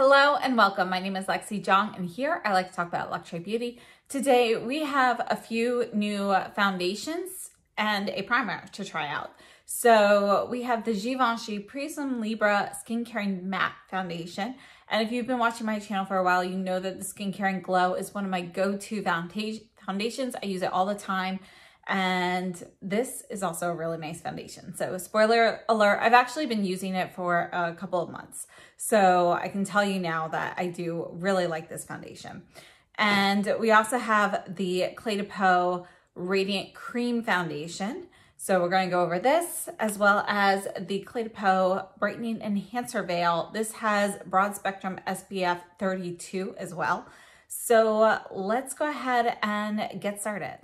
Hello and welcome. My name is Lexi Jong and here I like to talk about luxury beauty. Today we have a few new foundations and a primer to try out. So we have the Givenchy Prisme Libre Skincare Matte Foundation. And if you've been watching my channel for a while, you know that the Skincare Caring Glow is one of my go-to foundations. I use it all the time. And this is also a really nice foundation. So spoiler alert, I've actually been using it for a couple of months. So I can tell you now that I do really like this foundation. And we also have the Clé de Peau Radiant Cream Foundation. So we're going to go over this as well as the Clé de Peau Brightening Enhancer Veil. This has broad spectrum SPF 32 as well. So let's go ahead and get started.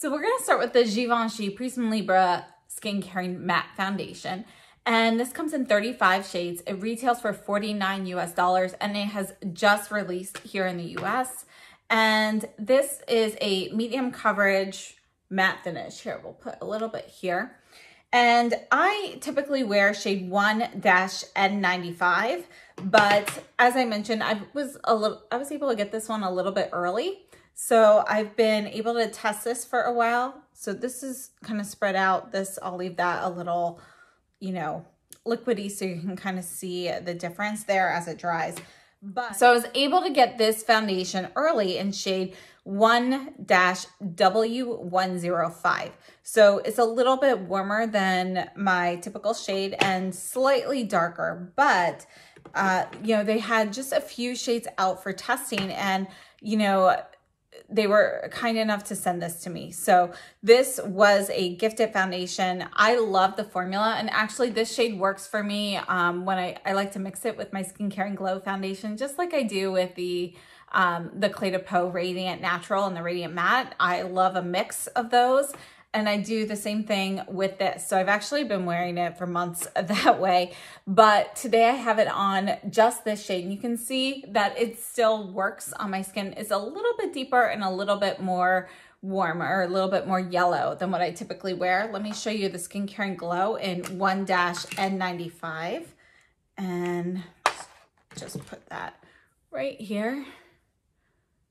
So we're gonna start with the Givenchy Prisme Libre Skin Caring Matte Foundation. And this comes in 35 shades. It retails for 49 US dollars and it has just released here in the US. And this is a medium coverage matte finish. Here, we'll put a little bit here. And I typically wear shade 1-N95, but as I mentioned, I was a little I was able to get this one a little bit early. So I've been able to test this for a while. So this is kind of spread out. This, I'll leave that a little, you know, liquidy so you can kind of see the difference there as it dries. But so I was able to get this foundation early in shade 1-W105. So it's a little bit warmer than my typical shade and slightly darker, but uh, you know, they had just a few shades out for testing and, you know, they were kind enough to send this to me. So this was a gifted foundation. I love the formula and actually this shade works for me um, when I, I like to mix it with my Skincare and Glow foundation, just like I do with the um, the Clé de Peau Radiant Natural and the Radiant Matte. I love a mix of those and I do the same thing with this. So I've actually been wearing it for months that way, but today I have it on just this shade. And you can see that it still works on my skin. It's a little bit deeper and a little bit more warmer, a little bit more yellow than what I typically wear. Let me show you the Skincare Caring Glow in 1-N95. And just put that right here.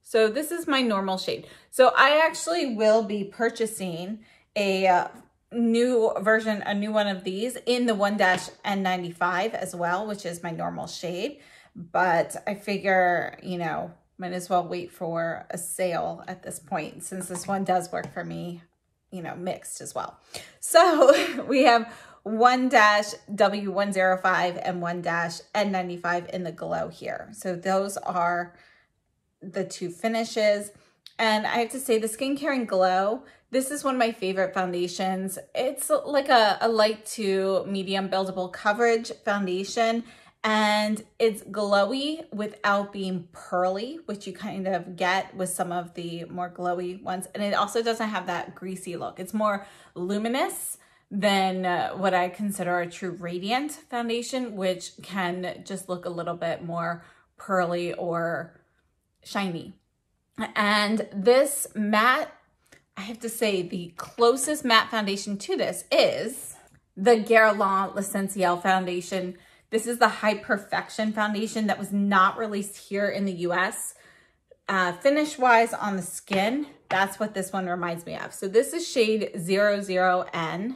So this is my normal shade. So I actually will be purchasing a uh, new version, a new one of these in the 1-N95 as well, which is my normal shade. But I figure, you know, might as well wait for a sale at this point since this one does work for me, you know, mixed as well. So we have 1-W105 and 1-N95 in the glow here. So those are the two finishes. And I have to say the Skincare and Glow, this is one of my favorite foundations. It's like a, a light to medium buildable coverage foundation and it's glowy without being pearly, which you kind of get with some of the more glowy ones. And it also doesn't have that greasy look. It's more luminous than uh, what I consider a true radiant foundation, which can just look a little bit more pearly or shiny. And this matte, I have to say the closest matte foundation to this is the Guerlain L'Essentiel foundation. This is the High Perfection foundation that was not released here in the US. Uh, Finish-wise on the skin, that's what this one reminds me of. So this is shade 00N.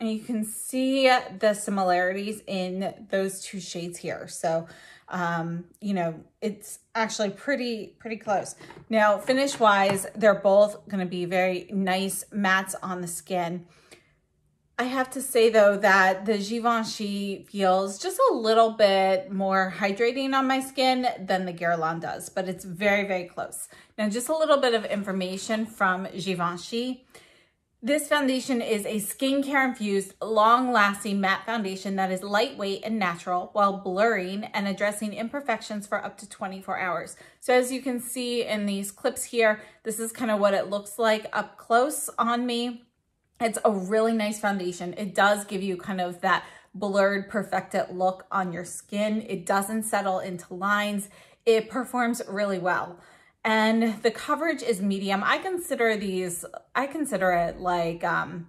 And you can see the similarities in those two shades here. So um, you know, it's actually pretty, pretty close. Now, finish wise, they're both going to be very nice mattes on the skin. I have to say though that the Givenchy feels just a little bit more hydrating on my skin than the Guerlain does, but it's very, very close. Now, just a little bit of information from Givenchy. This foundation is a skincare infused, long lasting matte foundation that is lightweight and natural while blurring and addressing imperfections for up to 24 hours. So as you can see in these clips here, this is kind of what it looks like up close on me. It's a really nice foundation. It does give you kind of that blurred, perfected look on your skin. It doesn't settle into lines. It performs really well and the coverage is medium. I consider these, I consider it like, um,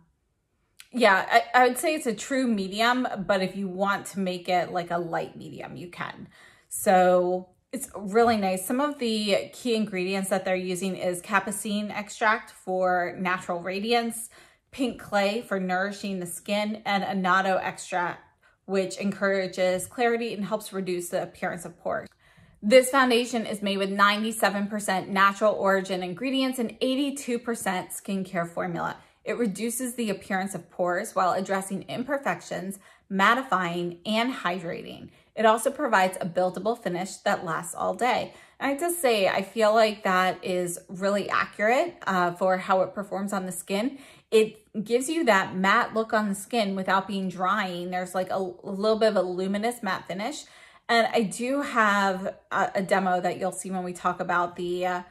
Yeah, I, I would say it's a true medium, but if you want to make it like a light medium, you can. So it's really nice. Some of the key ingredients that they're using is capucine extract for natural radiance, pink clay for nourishing the skin, and annatto extract, which encourages clarity and helps reduce the appearance of pores. This foundation is made with 97% natural origin ingredients and 82% skincare formula. It reduces the appearance of pores while addressing imperfections, mattifying, and hydrating. It also provides a buildable finish that lasts all day. And I just say, I feel like that is really accurate uh, for how it performs on the skin. It gives you that matte look on the skin without being drying. There's like a, a little bit of a luminous matte finish. And I do have a, a demo that you'll see when we talk about the, uh,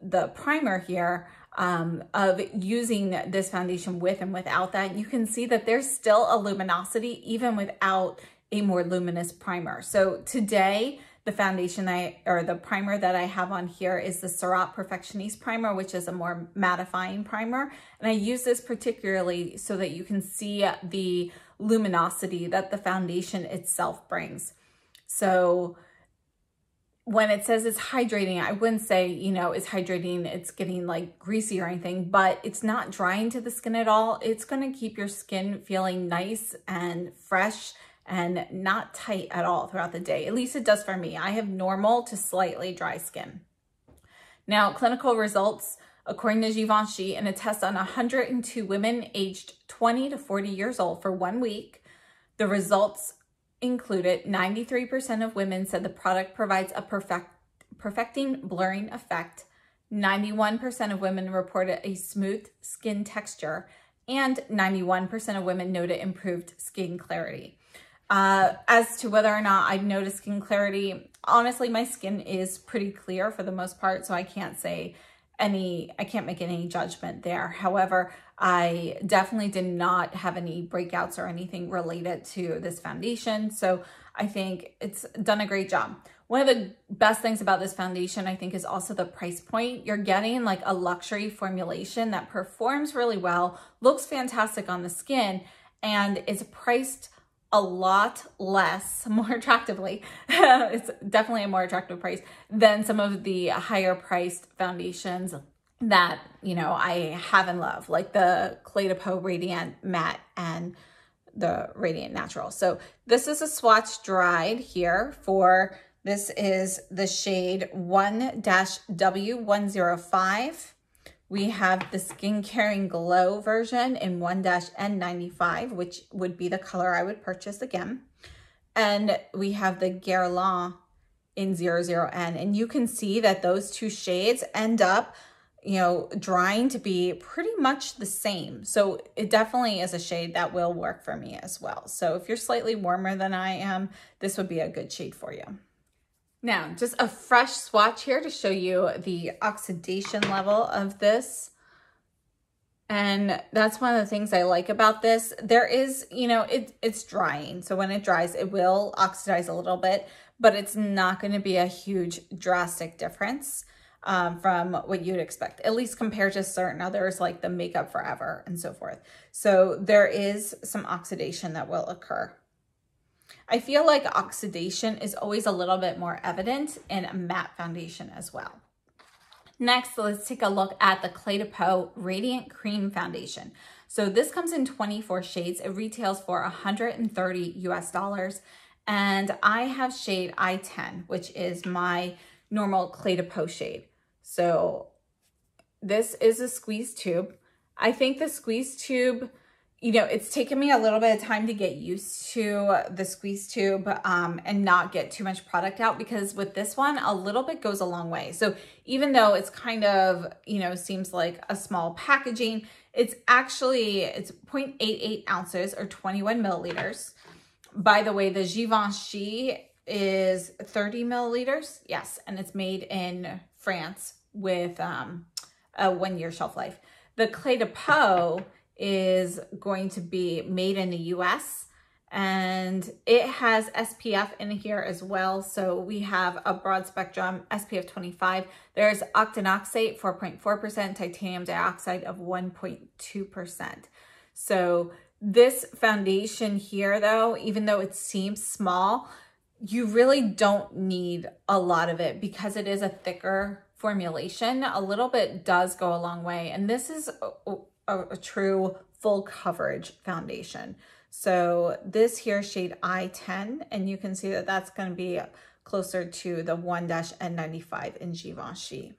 the primer here um, of using this foundation with and without that. You can see that there's still a luminosity even without a more luminous primer. So today, the foundation I, or the primer that I have on here is the Surratt Perfectionist primer, which is a more mattifying primer. And I use this particularly so that you can see the luminosity that the foundation itself brings. So when it says it's hydrating, I wouldn't say, you know, it's hydrating, it's getting like greasy or anything, but it's not drying to the skin at all. It's going to keep your skin feeling nice and fresh and not tight at all throughout the day. At least it does for me. I have normal to slightly dry skin. Now, clinical results, according to Givenchy, in a test on 102 women aged 20 to 40 years old for one week, the results included 93% of women said the product provides a perfect, perfecting blurring effect. 91% of women reported a smooth skin texture and 91% of women noted improved skin clarity. Uh, as to whether or not I've noticed skin clarity, honestly, my skin is pretty clear for the most part, so I can't say any, I can't make any judgment there. However, I definitely did not have any breakouts or anything related to this foundation. So I think it's done a great job. One of the best things about this foundation, I think, is also the price point. You're getting like a luxury formulation that performs really well, looks fantastic on the skin, and is priced a lot less, more attractively, it's definitely a more attractive price than some of the higher priced foundations that, you know, I have and love, like the Clé de Radiant Matte and the Radiant Natural. So this is a swatch dried here for, this is the shade 1-W105. We have the Skin Caring Glow version in 1-N95, which would be the color I would purchase again. And we have the Guerlain in 00N. And you can see that those two shades end up, you know, drying to be pretty much the same. So it definitely is a shade that will work for me as well. So if you're slightly warmer than I am, this would be a good shade for you. Now, just a fresh swatch here to show you the oxidation level of this. And that's one of the things I like about this. There is, you know, it, it's drying. So when it dries, it will oxidize a little bit, but it's not going to be a huge drastic difference um, from what you'd expect, at least compared to certain others like the Makeup Forever and so forth. So there is some oxidation that will occur. I feel like oxidation is always a little bit more evident in a matte foundation as well. Next, let's take a look at the Clé de Peau Radiant Cream Foundation. So this comes in 24 shades. It retails for 130 US dollars. And I have shade I-10, which is my normal Clé de Peau shade. So this is a squeeze tube. I think the squeeze tube you know, it's taken me a little bit of time to get used to the squeeze tube um, and not get too much product out because with this one, a little bit goes a long way. So even though it's kind of, you know, seems like a small packaging, it's actually, it's 0.88 ounces or 21 milliliters. By the way, the Givenchy is 30 milliliters. Yes, and it's made in France with um, a one year shelf life. The Clé de Peau is going to be made in the US and it has SPF in here as well. So we have a broad spectrum SPF 25. There's octinoxate 4.4%, titanium dioxide of 1.2%. So This foundation here though, even though it seems small, you really don't need a lot of it because it is a thicker formulation. A little bit does go a long way. And this is a, a, true full coverage foundation. So this here shade I-10, and you can see that that's going to be closer to the 1-N95 in Givenchy.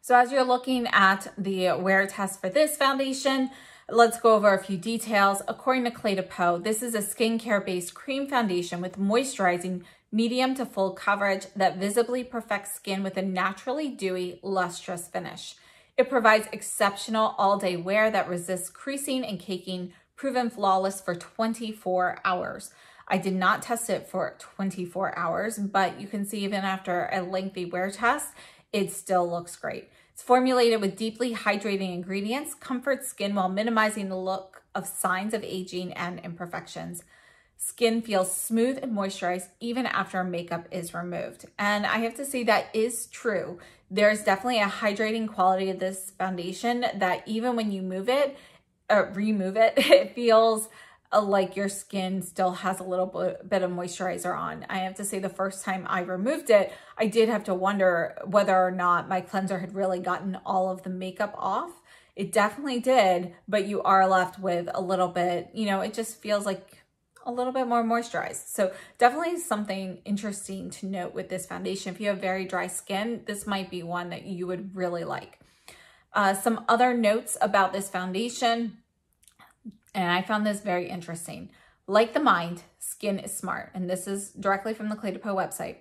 So as you're looking at the wear test for this foundation, let's go over a few details. According to Clé de Peau, this is a skincare-based cream foundation with moisturizing medium to full coverage that visibly perfects skin with a naturally dewy, lustrous finish. It provides exceptional all-day wear that resists creasing and caking, proven flawless for 24 hours. I did not test it for 24 hours, but you can see even after a lengthy wear test, it still looks great. It's formulated with deeply hydrating ingredients, comforts skin while minimizing the look of signs of aging and imperfections. Skin feels smooth and moisturized even after makeup is removed. And I have to say that is true. There's definitely a hydrating quality of this foundation that even when you move it, uh, remove it, it feels uh, like your skin still has a little bit of moisturizer on. I have to say the first time I removed it, I did have to wonder whether or not my cleanser had really gotten all of the makeup off. It definitely did, but you are left with a little bit, you know, it just feels like a little bit more moisturized. So definitely something interesting to note with this foundation. If you have very dry skin, this might be one that you would really like. Uh, some other notes about this foundation, and I found this very interesting. Like the mind, skin is smart. And this is directly from the Clé de Peau website.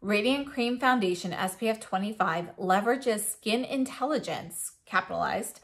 Radiant Cream Foundation SPF 25 leverages skin intelligence, capitalized,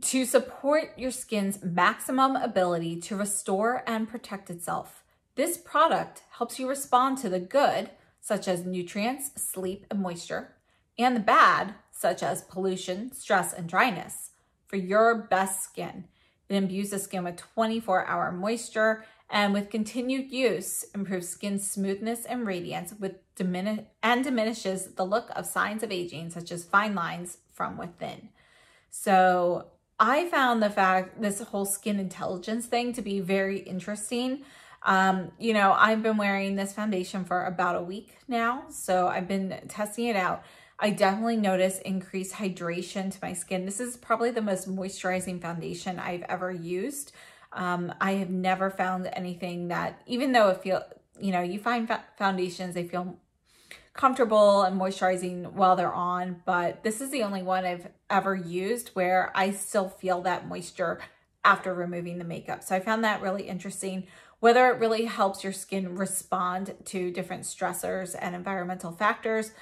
to support your skin's maximum ability to restore and protect itself. This product helps you respond to the good, such as nutrients, sleep, and moisture, and the bad, such as pollution, stress, and dryness, for your best skin. It imbues the skin with 24-hour moisture and with continued use, improves skin smoothness and radiance with diminish and diminishes the look of signs of aging, such as fine lines from within. So I found the fact, this whole skin intelligence thing to be very interesting. Um, you know, I've been wearing this foundation for about a week now, so I've been testing it out. I definitely notice increased hydration to my skin. This is probably the most moisturizing foundation I've ever used. Um, I have never found anything that, even though it feel, you know, you find foundations, they feel comfortable and moisturizing while they're on, but this is the only one I've ever used where I still feel that moisture after removing the makeup. So I found that really interesting. Whether it really helps your skin respond to different stressors and environmental factors,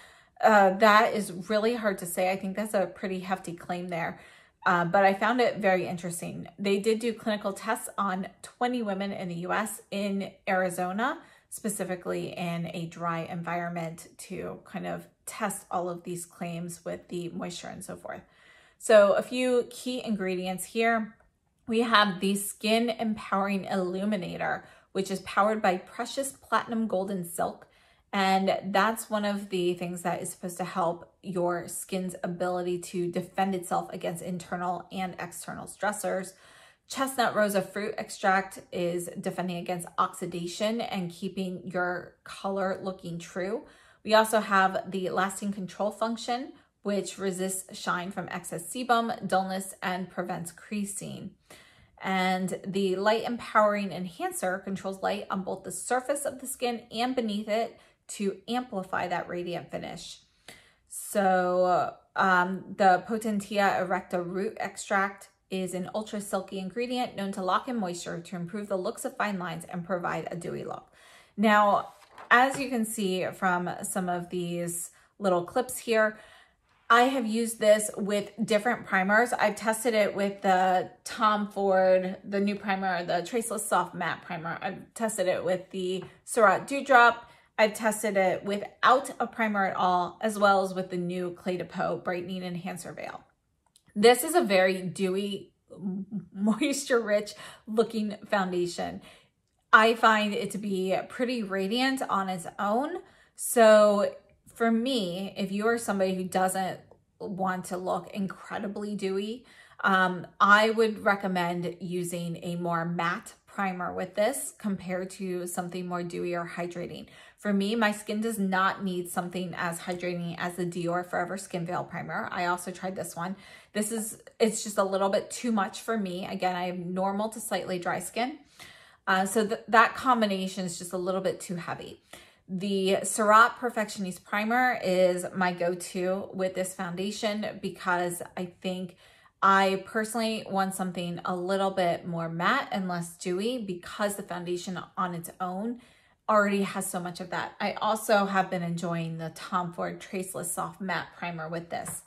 uh, that is really hard to say. I think that's a pretty hefty claim there. Uh, but I found it very interesting. They did do clinical tests on 20 women in the US in Arizona specifically in a dry environment to kind of test all of these claims with the moisture and so forth. So a few key ingredients here. We have the Skin Empowering Illuminator, which is powered by precious platinum golden silk. And that's one of the things that is supposed to help your skin's ability to defend itself against internal and external stressors. Chestnut rosa fruit extract is defending against oxidation and keeping your color looking true. We also have the lasting control function, which resists shine from excess sebum, dullness, and prevents creasing. And the light empowering enhancer controls light on both the surface of the skin and beneath it to amplify that radiant finish. So um, the Potentilla erecta root extract is an ultra silky ingredient known to lock in moisture to improve the looks of fine lines and provide a dewy look. Now, as you can see from some of these little clips here, I have used this with different primers. I've tested it with the Tom Ford, the new primer, the Traceless Soft Matte Primer. I've tested it with the Surratt Dewdrop. I've tested it without a primer at all, as well as with the new Clé de Peau Brightening Enhancer Veil. This is a very dewy, moisture rich looking foundation. I find it to be pretty radiant on its own. So for me, if you are somebody who doesn't want to look incredibly dewy, Um, I would recommend using a more matte primer with this compared to something more dewy or hydrating. For me, my skin does not need something as hydrating as the Dior Forever Skin Veil Primer. I also tried this one. This is, it's just a little bit too much for me. Again, I have normal to slightly dry skin. Uh, so th that combination is just a little bit too heavy. The Surratt Perfectionist Primer is my go-to with this foundation because I think I personally want something a little bit more matte and less dewy because the foundation on its own already has so much of that. I also have been enjoying the Tom Ford Traceless Soft Matte Primer with this.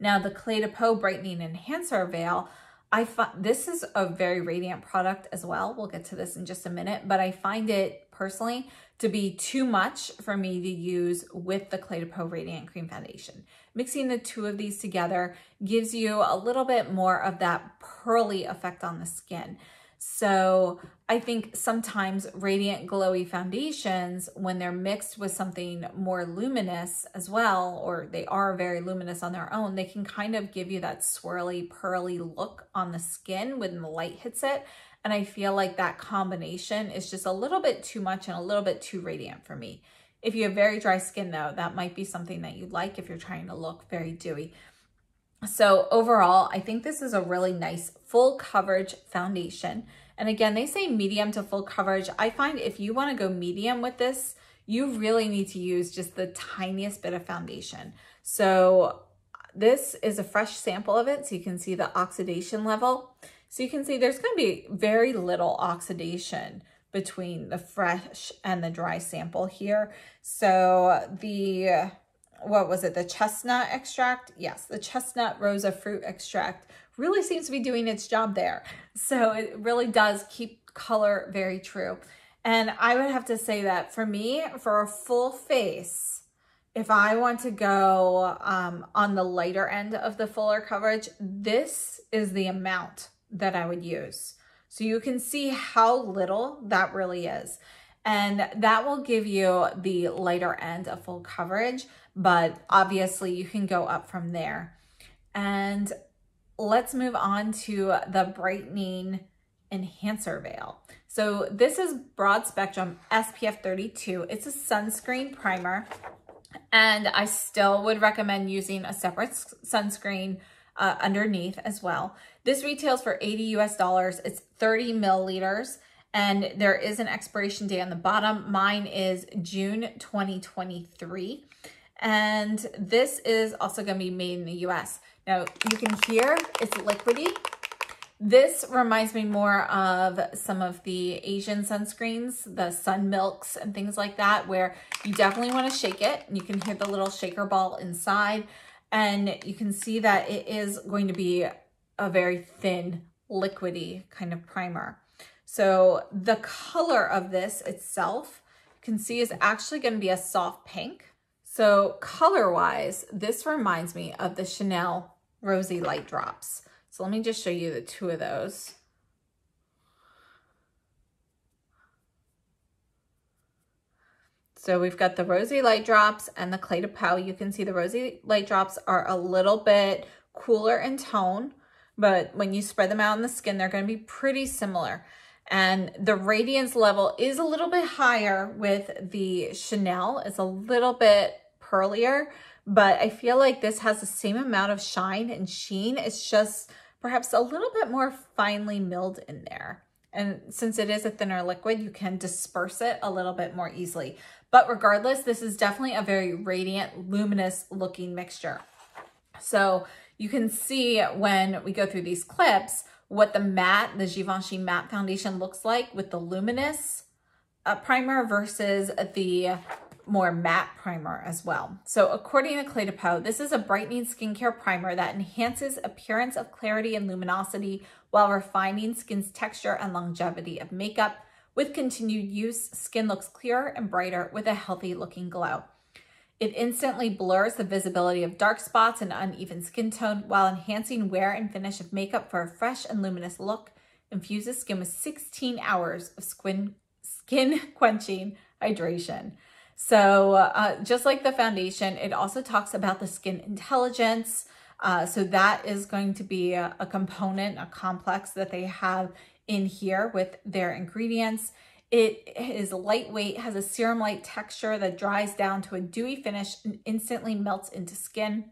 Now the Clé de Peau Brightening Enhancer Veil, I find this is a very radiant product as well. We'll get to this in just a minute, but I find it personally to be too much for me to use with the Clé de Peau Radiant Cream Foundation. Mixing the two of these together gives you a little bit more of that pearly effect on the skin. So I think sometimes radiant glowy foundations, when they're mixed with something more luminous as well, or they are very luminous on their own, they can kind of give you that swirly, pearly look on the skin when the light hits it. And I feel like that combination is just a little bit too much and a little bit too radiant for me. If you have very dry skin though, that might be something that you'd like if you're trying to look very dewy. So overall, I think this is a really nice full coverage foundation. And again, they say medium to full coverage. I find if you wanna go medium with this, you really need to use just the tiniest bit of foundation. So this is a fresh sample of it, so you can see the oxidation level. So you can see there's gonna be very little oxidation between the fresh and the dry sample here. So the, what was it, the chestnut extract? Yes, the chestnut rosa fruit extract really seems to be doing its job there. So it really does keep color very true. And I would have to say that for me, for a full face, if I want to go um, on the lighter end of the fuller coverage, this is the amount that I would use. So you can see how little that really is. And that will give you the lighter end of full coverage, but obviously you can go up from there. And let's move on to the brightening enhancer veil. So this is broad spectrum SPF 32. It's a sunscreen primer and I still would recommend using a separate sunscreen uh, underneath as well. This retails for 80 US dollars. It's 30 milliliters and there is an expiration date on the bottom. Mine is June 2023. And this is also gonna be made in the US. Now you can hear it's liquidy. This reminds me more of some of the Asian sunscreens, the sun milks and things like that, where you definitely wanna shake it. You can hear the little shaker ball inside and you can see that it is going to be a very thin, liquidy kind of primer. So the color of this itself, you can see is actually going to be a soft pink. So color-wise, this reminds me of the Chanel Rosy Light Drops. So let me just show you the two of those. So we've got the Rosy Light Drops and the Clé de Peau. You can see the Rosy Light Drops are a little bit cooler in tone, but when you spread them out on the skin, they're going to be pretty similar. And the radiance level is a little bit higher with the Chanel. It's a little bit pearlier, but I feel like this has the same amount of shine and sheen. It's just perhaps a little bit more finely milled in there. And since it is a thinner liquid, you can disperse it a little bit more easily. But regardless, this is definitely a very radiant, luminous looking mixture. So you can see when we go through these clips, what the matte, the Givenchy matte foundation looks like with the luminous uh, primer versus the more matte primer as well. So according to Clé de Peau, this is a brightening skincare primer that enhances appearance of clarity and luminosity while refining skin's texture and longevity of makeup. With continued use, skin looks clearer and brighter with a healthy looking glow. It instantly blurs the visibility of dark spots and uneven skin tone while enhancing wear and finish of makeup for a fresh and luminous look. Infuses skin with 16 hours of skin, skin quenching hydration. So uh, just like the foundation, it also talks about the skin intelligence, Uh, so that is going to be a, a component, a complex that they have in here with their ingredients. It is lightweight, has a serum-like texture that dries down to a dewy finish and instantly melts into skin.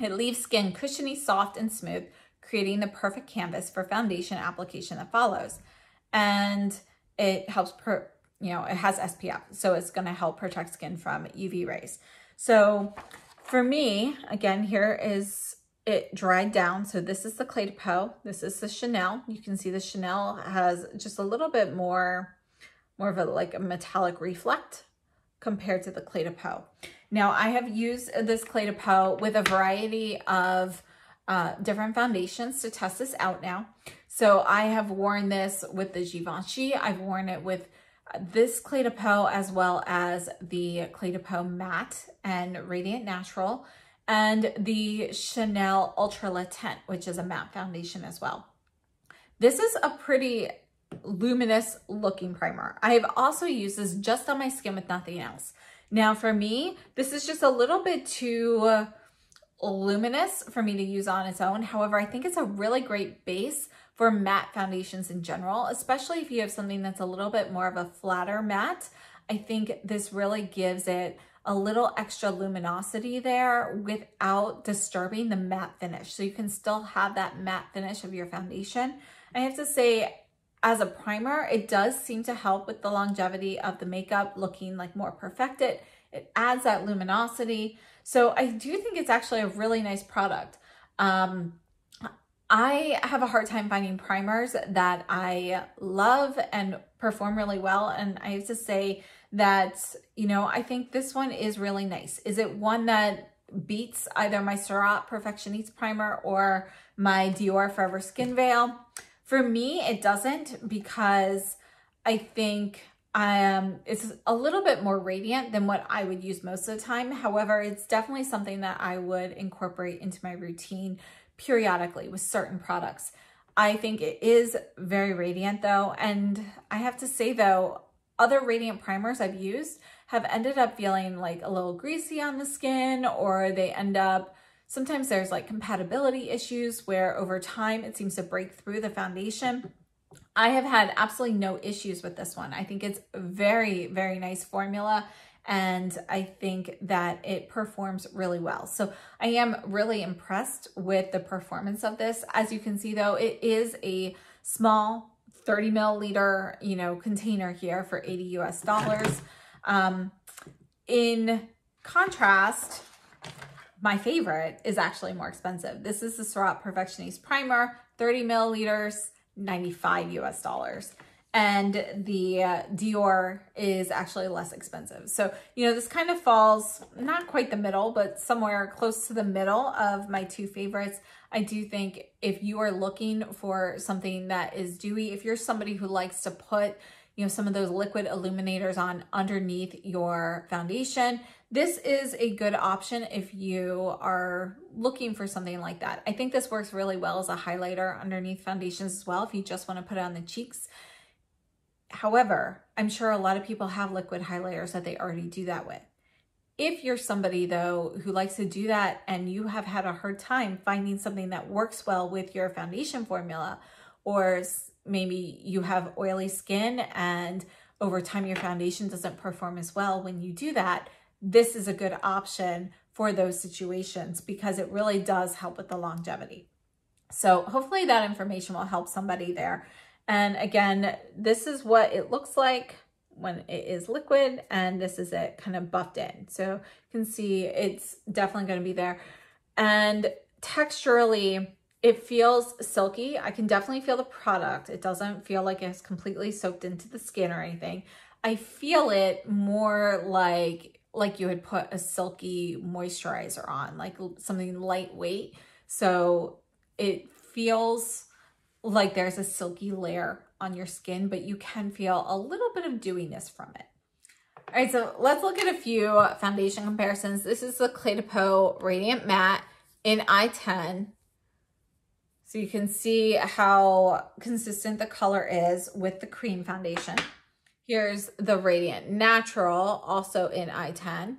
It leaves skin cushiony, soft, and smooth, creating the perfect canvas for foundation application that follows. And it helps, per, you know, it has SPF, so it's gonna help protect skin from UV rays. So for me, again, here is it dried down. So this is the Clé de Peau. This is the Chanel. You can see the Chanel has just a little bit more, more of a like a metallic reflect compared to the Clé de Peau. Now I have used this Clé de Peau with a variety of uh, different foundations to test this out now. So I have worn this with the Givenchy. I've worn it with this Clé de Peau as well as the Clé de Peau Matte and Radiant Natural and the Chanel Ultra Le Teint, which is a matte foundation as well. This is a pretty luminous looking primer. I have also used this just on my skin with nothing else. Now for me, this is just a little bit too luminous for me to use on its own. However, I think it's a really great base for matte foundations in general, especially if you have something that's a little bit more of a flatter matte. I think this really gives it a little extra luminosity there without disturbing the matte finish. So you can still have that matte finish of your foundation. I have to say, as a primer, it does seem to help with the longevity of the makeup looking like more perfected. It adds that luminosity. So I do think it's actually a really nice product. Um, I have a hard time finding primers that I love and perform really well. And I have to say that, you know, I think this one is really nice. Is it one that beats either my Surratt Perfectionist primer or my Dior Forever Skin Veil? For me, it doesn't because I think um, it's a little bit more radiant than what I would use most of the time. However, it's definitely something that I would incorporate into my routine periodically with certain products. I think it is very radiant though. And I have to say though, other radiant primers I've used have ended up feeling like a little greasy on the skin or they end up, sometimes there's like compatibility issues where over time it seems to break through the foundation. I have had absolutely no issues with this one. I think it's a very, very nice formula and I think that it performs really well. So I am really impressed with the performance of this. As you can see though, it is a small 30 milliliter, you know, container here for 80 US dollars. Um, in contrast, my favorite is actually more expensive. This is the Surratt Perfectionist Primer, 30 milliliters, 95 US dollars and the uh, Dior is actually less expensive. So, you know, this kind of falls not quite the middle, but somewhere close to the middle of my two favorites. I do think if you are looking for something that is dewy, if you're somebody who likes to put, you know, some of those liquid illuminators on underneath your foundation, this is a good option if you are looking for something like that. I think this works really well as a highlighter underneath foundations as well if you just want to put it on the cheeks. However, I'm sure a lot of people have liquid highlighters that they already do that with. If you're somebody though who likes to do that and you have had a hard time finding something that works well with your foundation formula, or maybe you have oily skin and over time your foundation doesn't perform as well when you do that, this is a good option for those situations because it really does help with the longevity. So hopefully that information will help somebody there. And again, this is what it looks like when it is liquid and this is it kind of buffed in. So you can see it's definitely going to be there. And texturally, it feels silky. I can definitely feel the product. It doesn't feel like it's completely soaked into the skin or anything. I feel it more like like you would put a silky moisturizer on, like something lightweight. So it feels like there's a silky layer on your skin, but you can feel a little bit of dewiness from it. All right, so let's look at a few foundation comparisons. This is the Clé de Peau Radiant Matte in I-10. So you can see how consistent the color is with the cream foundation. Here's the Radiant Natural, also in I-10.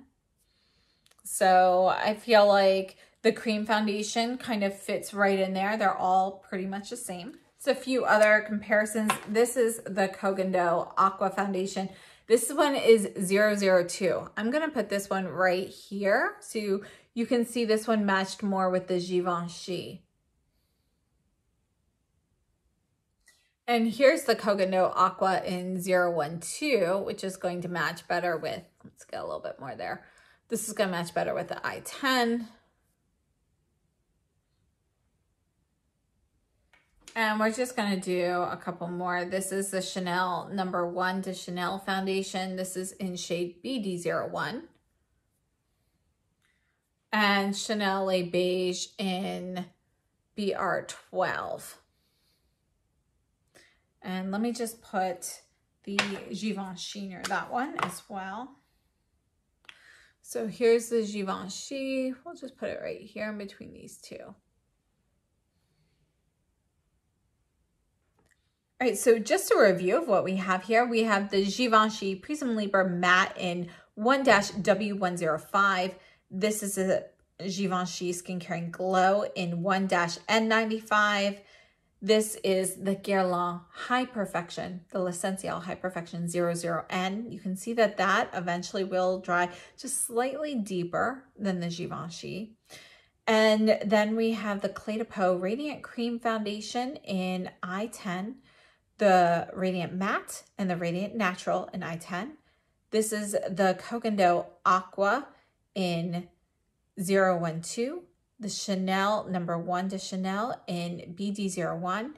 So I feel like The cream foundation kind of fits right in there. They're all pretty much the same. So a few other comparisons. This is the Koh Gen Do Aqua Foundation. This one is 002. I'm going to put this one right here so you can see this one matched more with the Givenchy. And here's the Koh Gen Do Aqua in 012, which is going to match better with, let's get a little bit more there. This is going to match better with the I-10. And we're just going to do a couple more. This is the Chanel number one to Chanel foundation. This is in shade BD01. And Chanel Le Beige in BR12. And let me just put the Givenchy near that one as well. So here's the Givenchy. We'll just put it right here in between these two. All right, so just a review of what we have here. We have the Givenchy Prisme Libre Matte in 1-W105. This is a Givenchy Skincare and Glow in 1-N95. This is the Guerlain High Perfection, the L'Essentiel High Perfection 00N. You can see that that eventually will dry just slightly deeper than the Givenchy. And then we have the Clé de Peau Radiant Cream Foundation in I-10 the Radiant Matte and the Radiant Natural in I-10. This is the Kogan Aqua in 012, the Chanel number one to Chanel in BD01.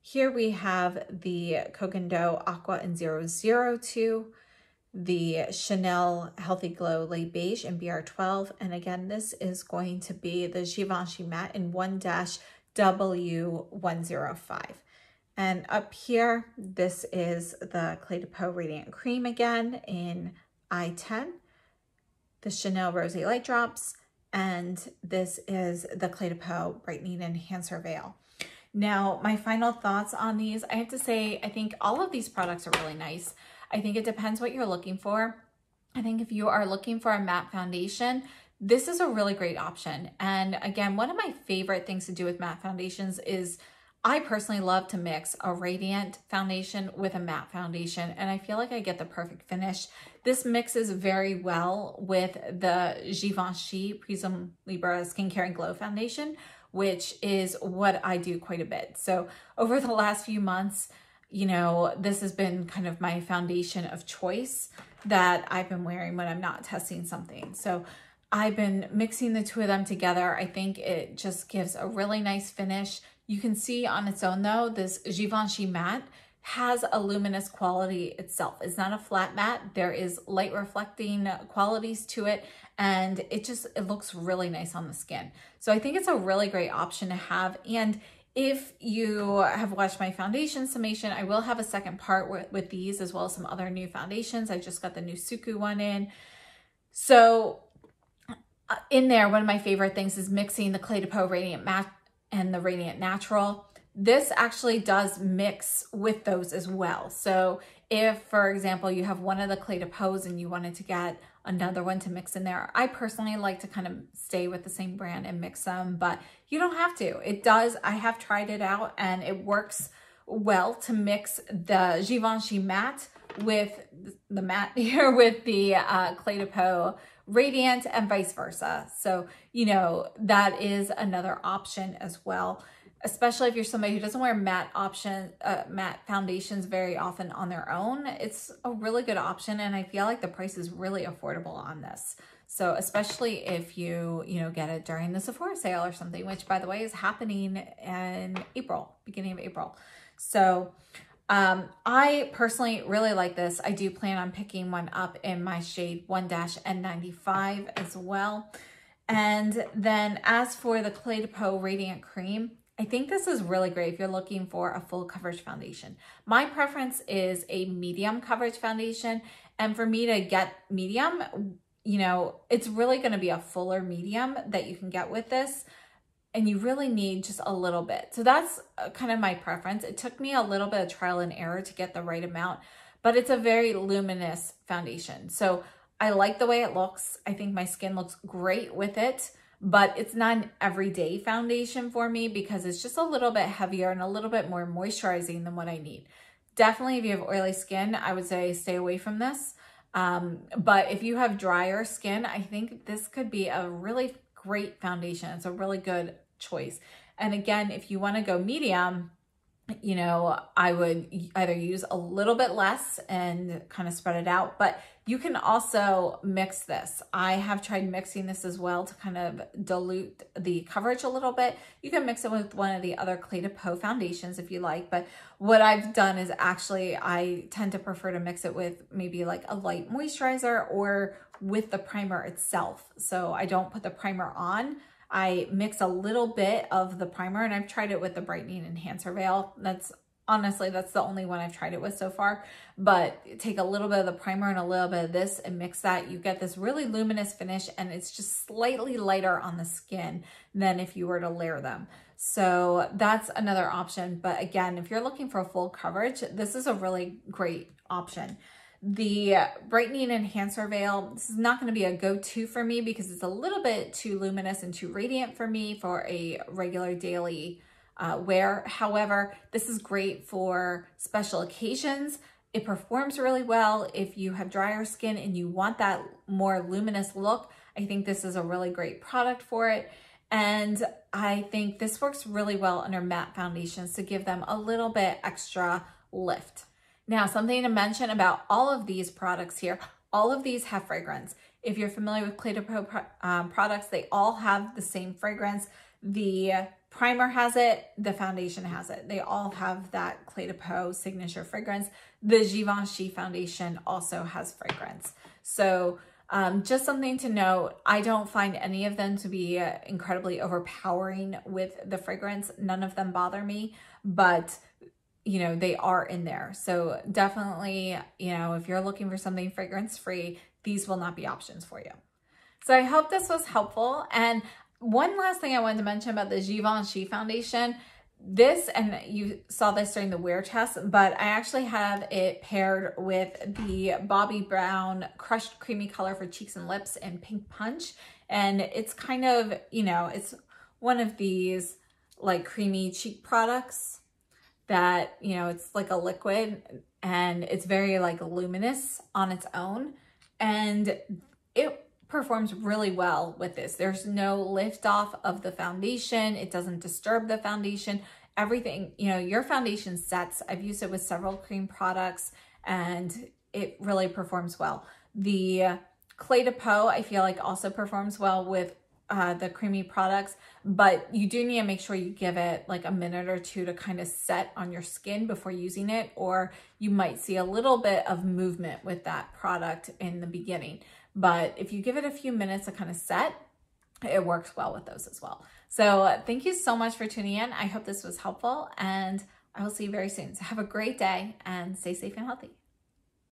Here we have the Koh Gen Do Aqua in 002, the Chanel Healthy Glow Light Beige in BR12. And again, this is going to be the Givenchy Matte in 1-W105. And up here, this is the Clé de Peau Radiant Cream again in I-10, the Chanel Rosé Light Drops, and this is the Clé de Peau Brightening Enhancer Veil. Now, my final thoughts on these, I have to say, I think all of these products are really nice. I think it depends what you're looking for. I think if you are looking for a matte foundation, this is a really great option. And again, one of my favorite things to do with matte foundations is I personally love to mix a radiant foundation with a matte foundation and I feel like I get the perfect finish. This mixes very well with the Givenchy Prisme Libre Skincare and Glow Foundation, which is what I do quite a bit. So over the last few months, you know, this has been kind of my foundation of choice that I've been wearing when I'm not testing something. So I've been mixing the two of them together. I think it just gives a really nice finish. You can see on its own though, this Givenchy matte has a luminous quality itself. It's not a flat matte. There is light reflecting qualities to it and it just, it looks really nice on the skin. So I think it's a really great option to have. And if you have watched my foundation summation, I will have a second part with, with these as well as some other new foundations. I just got the new Suqqu one in. So uh, in there, one of my favorite things is mixing the Clé de Peau Radiant Matte and the Radiant Natural. This actually does mix with those as well. So if, for example, you have one of the Clé de Peaus and you wanted to get another one to mix in there, I personally like to kind of stay with the same brand and mix them, but you don't have to. It does, I have tried it out and it works well to mix the Givenchy matte with the matte here with the uh, Clé de Peau radiant and vice versa. So, you know, that is another option as well, especially if you're somebody who doesn't wear matte option, uh, matte foundations very often on their own. It's a really good option. And I feel like the price is really affordable on this. So especially if you, you know, get it during the Sephora sale or something, which by the way is happening in April, beginning of April. So um, I personally really like this. I do plan on picking one up in my shade 1-N95 as well. And then as for the Clé de Peau Radiant Cream, I think this is really great if you're looking for a full coverage foundation. My preference is a medium coverage foundation. And for me to get medium, you know, it's really going to be a fuller medium that you can get with this and you really need just a little bit. So that's uh, kind of my preference. It took me a little bit of trial and error to get the right amount, but it's a very luminous foundation. So I like the way it looks. I think my skin looks great with it. But it's not an everyday foundation for me because it's just a little bit heavier and a little bit more moisturizing than what I need. Definitely if you have oily skin, I would say stay away from this. Um, but if you have drier skin, I think this could be a really great foundation. It's a really good choice. And again, if you want to go medium, you know, I would either use a little bit less and kind of spread it out, but you can also mix this. I have tried mixing this as well to kind of dilute the coverage a little bit. You can mix it with one of the other Clé de Peau foundations if you like, but what I've done is actually I tend to prefer to mix it with maybe like a light moisturizer or with the primer itself. So I don't put the primer on. I mix a little bit of the primer and I've tried it with the brightening enhancer veil. That's honestly, that's the only one I've tried it with so far. But take a little bit of the primer and a little bit of this and mix that. You get this really luminous finish and it's just slightly lighter on the skin than if you were to layer them. So that's another option. But again, if you're looking for full coverage, this is a really great option. The Brightening Enhancer Veil, this is not going to be a go-to for me because it's a little bit too luminous and too radiant for me for a regular daily uh, wear. However, this is great for special occasions. It performs really well if you have drier skin and you want that more luminous look. I think this is a really great product for it. And I think this works really well under matte foundations to give them a little bit extra lift. Now, something to mention about all of these products here, all of these have fragrance. If you're familiar with Clé de Peau um, products, they all have the same fragrance. The primer has it, the foundation has it. They all have that Clé de Peau signature fragrance. The Givenchy foundation also has fragrance. So um, just something to note, I don't find any of them to be incredibly overpowering with the fragrance. None of them bother me, but you know, they are in there. So definitely, you know, if you're looking for something fragrance free, these will not be options for you. So I hope this was helpful. And one last thing I wanted to mention about the Givenchy foundation, this, and you saw this during the wear test, but I actually have it paired with the Bobbi Brown Crushed Creamy Color for Cheeks and Lips in Pink Punch. And it's kind of, you know, it's one of these like creamy cheek products that, you know, it's like a liquid and it's very like luminous on its own. And it performs really well with this. There's no lift off of the foundation. It doesn't disturb the foundation. Everything, you know, your foundation sets. I've used it with several cream products and it really performs well. The Clé de Peau, I feel like also performs well with uh, the creamy products, but you do need to make sure you give it like a minute or two to kind of set on your skin before using it, or you might see a little bit of movement with that product in the beginning. But if you give it a few minutes to kind of set, it works well with those as well. So uh, thank you so much for tuning in. I hope this was helpful and I will see you very soon. So have a great day and stay safe and healthy.